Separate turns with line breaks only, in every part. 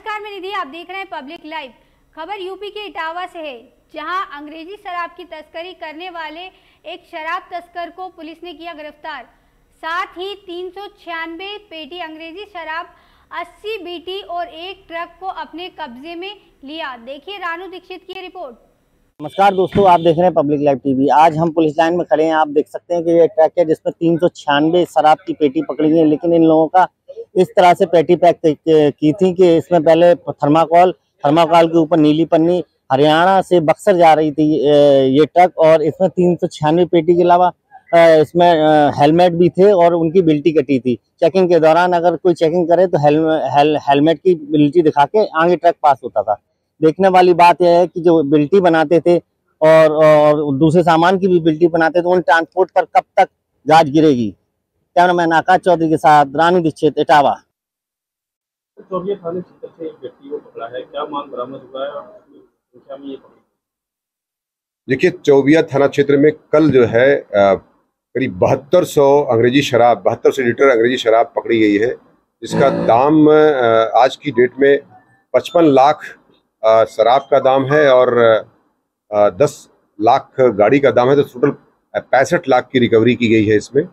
नमस्कार मैं निधि आप देख रहे हैं पब्लिक लाइव खबर यूपी के इटावा से है, जहाँ अंग्रेज़ी शराब की तस्करी करने वाले एक शराब तस्कर को पुलिस ने किया गिरफ़्तार। साथ ही तीन सौ छियानबे पेटी अंग्रेज़ी शराब 80 बीटी और एक ट्रक को अपने कब्जे में लिया। देखिए रानू दीक्षित की रिपोर्ट।
नमस्कार दोस्तों, आप देख रहे हैं पब्लिक लाइव टीवी आज हम पुलिस लाइन में खड़े हैं। आप देख सकते हैं कि ये ट्रक है जिसमें तीन शराब की पेटी पकड़ी है, लेकिन इन लोगों का इस तरह से पेटी पैक की थी कि इसमें पहले थर्माकोल थर्माकोल के ऊपर नीली पन्नी हरियाणा से बक्सर जा रही थी ये ट्रक और इसमें तीन सौ छियानवे पेटी के अलावा इसमें हेलमेट भी थे और उनकी बिल्टी कटी थी। चेकिंग के दौरान अगर कोई चेकिंग करे तो हेल, हेल, हेलमेट की बिल्टी दिखा के आगे ट्रक पास होता था। देखने वाली बात यह है कि जो बिल्टी बनाते थे और, और दूसरे सामान की भी बिल्टी बनाते थे उन ट्रांसपोर्ट पर कब तक गाज गिरेगी? कैमरामैन आकाश चौधरी के साथ रानी दीक्षित इटावा.
देखिए चौबिया थाना क्षेत्र में कल जो है करीब बहत्तर सौ अंग्रेज़ी शराब बहत्तर सौ लीटर अंग्रेज़ी शराब पकड़ी गई है। जिसका दाम आज की डेट में पचपन लाख शराब का दाम है और दस लाख गाड़ी का दाम है। तो टोटल पैंसठ लाख की रिकवरी की गई है इसमें।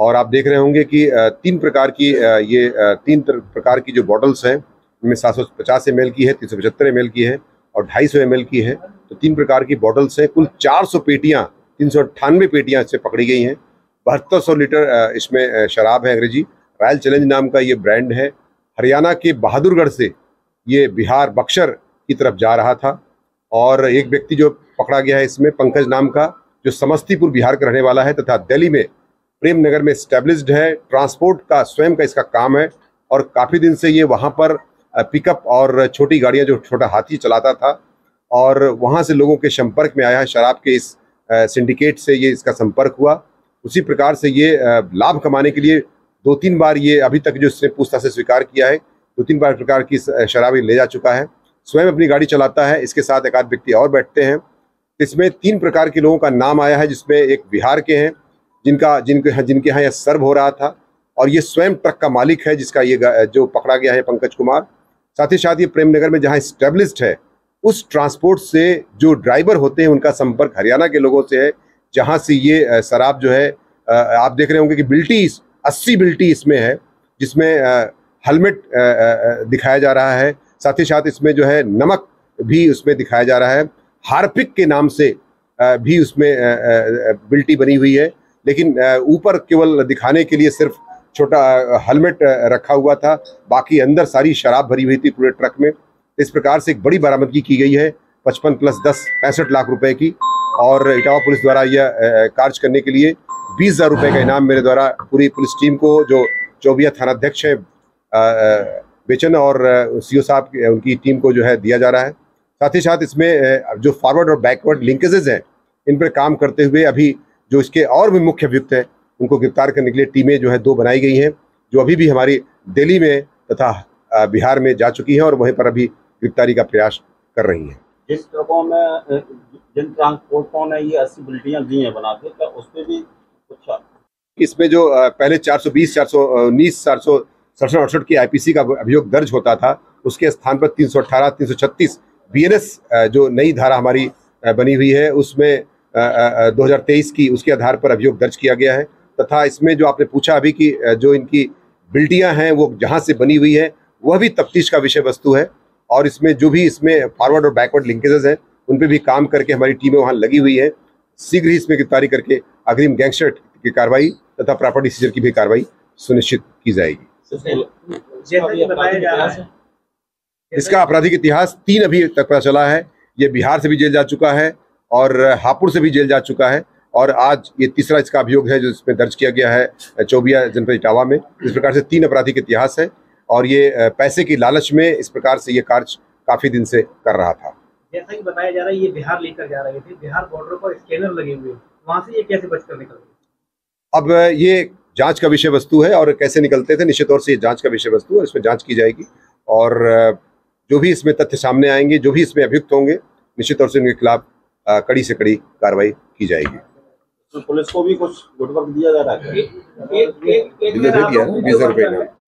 और आप देख रहे होंगे कि तीन प्रकार की ये तीन प्रकार की जो बॉटल्स हैं, इनमें सात सौ पचास एम की है, तीन सौ पचहत्तर एम की है और ढाई सौ एम की है। तो तीन प्रकार की बॉटल्स हैं। कुल चार सौ पेटियाँ, तीन सौ अट्ठानवे पेटियाँ इससे पकड़ी गई हैं। बहत्तर सौ लीटर इसमें शराब है अंग्रेज़ी। रॉयल चैलेंज नाम का ये ब्रांड है। हरियाणा के बहादुरगढ़ से ये बिहार बक्सर की तरफ़ जा रहा था और एक व्यक्ति जो पकड़ा गया है इसमें पंकज नाम का, जो समस्तीपुर बिहार का रहने वाला है तथा दिल्ली में प्रेम नगर में स्टेब्लिश्ड है ट्रांसपोर्ट का, स्वयं का इसका काम है और काफ़ी दिन से ये वहाँ पर पिकअप और छोटी गाड़ियाँ जो छोटा हाथी चलाता था और वहाँ से लोगों के संपर्क में आया शराब के इस सिंडिकेट से ये इसका संपर्क हुआ। उसी प्रकार से ये लाभ कमाने के लिए दो तीन बार ये अभी तक जो इसने पूछताछ से स्वीकार किया है दो तीन बार प्रकार की शराब ले जा चुका है। स्वयं अपनी गाड़ी चलाता है, इसके साथ एक आध व्यक्ति और बैठते हैं। इसमें तीन प्रकार के लोगों का नाम आया है, जिसमें एक बिहार के हैं जिनका, जिनके यहाँ जिनके यहाँ यह सर्व हो रहा था और ये स्वयं ट्रक का मालिक है जिसका ये जो पकड़ा गया है पंकज कुमार। साथ ही साथ ये प्रेमनगर में जहाँ स्टेब्लिश्ड है, उस ट्रांसपोर्ट से जो ड्राइवर होते हैं, उनका संपर्क हरियाणा के लोगों से है, जहाँ से ये शराब जो है आप देख रहे होंगे कि बिल्टी अस्सी बिल्टी इसमें है, जिसमें हेलमेट दिखाया जा रहा है। साथ ही साथ इसमें जो है नमक भी उसमें दिखाया जा रहा है। हार्पिक के नाम से भी उसमें बिल्टी बनी हुई है। लेकिन ऊपर केवल दिखाने के लिए सिर्फ़ छोटा हेलमेट रखा हुआ था। बाकी अंदर सारी शराब भरी हुई थी पूरे ट्रक में। इस प्रकार से एक बड़ी बरामदगी की गई है पचपन प्लस दस, पैंसठ लाख रुपए की। और इटावा पुलिस द्वारा यह कार्य करने के लिए बीस हज़ार रुपये का इनाम मेरे द्वारा पूरी पुलिस टीम को, जो चौबिया थानाध्यक्ष है बेचन और सीओ साहब उनकी टीम को जो है दिया जा रहा है। साथ ही साथ इसमें जो फॉरवर्ड और बैकवर्ड लिंकेजेज हैं, इन पर काम करते हुए अभी जो इसके और भी मुख्य अभियुक्त हैं उनको गिरफ़्तार करने के लिए टीमें जो है दो बनाई गई हैं जो अभी भी हमारी दिल्ली में तथा बिहार में जा चुकी हैं और वहीं पर अभी गिरफ्तारी का प्रयास कर रही हैं।
जिस ट्रकों में जिन ट्रांसपोर्टों ने ये अस्सी बुल्टियाँ दी हैं बना के क्या उस पर भी कुछ
इसमें जो पहले 420, 419, 467, अड़सठ की आईपीसी का अभियोग दर्ज होता था उसके स्थान पर 318, 336 बीएनएस जो नई धारा हमारी बनी हुई है उसमें 2023 की उसके आधार पर अभियोग दर्ज किया गया है। तथा इसमें जो आपने पूछा अभी कि जो इनकी बिल्टियाँ हैं, वो जहाँ से बनी हुई है, वह भी तफ्तीश का विषय वस्तु है। और इसमें जो भी इसमें फॉरवर्ड और बैकवर्ड लिंकेजेस हैं, उन पर भी काम करके हमारी टीमें वहाँ लगी हुई है। शीघ्र ही इसमें गिरफ्तारी करके अग्रिम गैंगस्टर की कार्रवाई तथा प्रॉपर्टी सीजर की भी कार्रवाई सुनिश्चित की जाएगी। इसका आपराधिक इतिहास तीन अभी तक पता चला है। ये बिहार से भी जेल जा चुका है। और हापुड़ से भी जेल जा चुका है और आज ये तीसरा इसका अभियोग है जो इसमें दर्ज किया गया है चौबिया जनपद इटावा में। इस प्रकार से तीन आपराधिक इतिहास है और ये पैसे की लालच में इस प्रकार से ये कार्य काफ़ी दिन से कर रहा था।
जैसा कि बताया जा रहा है ये बिहार लेकर जा रहे थे। बिहार बॉर्डर पर स्कैनर लगे हुए वहाँ से ये कैसे बचकर निकल
अब ये जाँच का विषय वस्तु है और कैसे निकलते थे निश्चित तौर से ये जाँच का विषय वस्तु है इसमें जाँच की जाएगी। और जो भी इसमें तथ्य सामने आएँगे जो भी इसमें अभियुक्त होंगे निश्चित तौर से उनके खिलाफ कड़ी से कड़ी कार्रवाई की जाएगी।
तो पुलिस को भी कुछ गुटवर्क दिया जा रहा है।